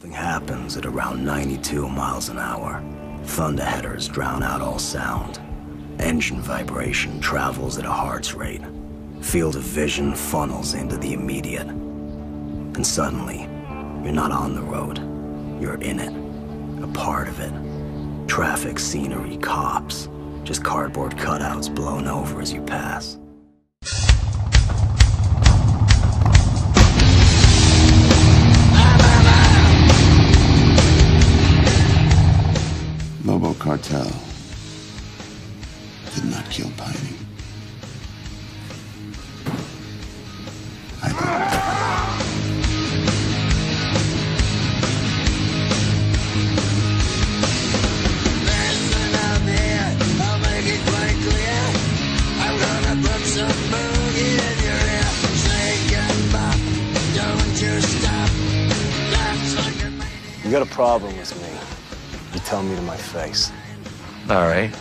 Something happens at around 92 miles an hour. Thunderheaders drown out all sound. Engine vibration travels at a heart's rate. Field of vision funnels into the immediate. And suddenly, you're not on the road. You're in it. A part of it. Traffic, scenery, cops. Just cardboard cutouts blown over as you pass. Lobo Cartel did not kill Piney. You got a problem with me. You tell me to my face. All right.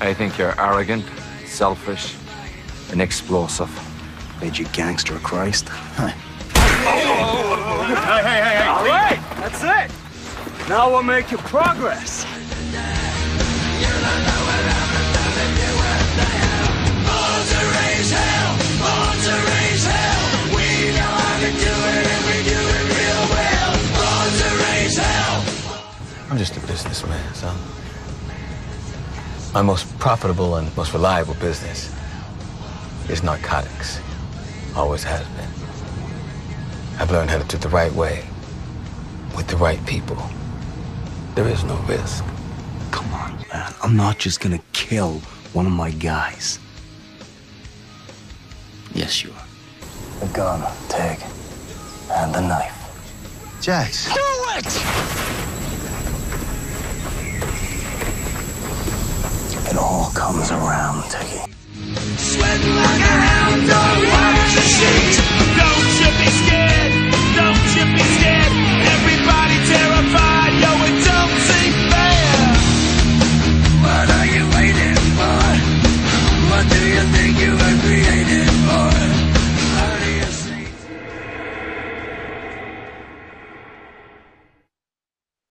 I think you're arrogant, selfish, and explosive. Made you gangster of Christ. All right, that's it. Now we'll make your progress. I'm just a businessman, son. My most profitable and most reliable business is narcotics. Always has been. I've learned how to do it the right way, with the right people. There is no risk. Come on, man. I'm not just gonna kill one of my guys. Yes, you are. The gun, Tig. And the knife. Jax. Do it comes around, Tiggy.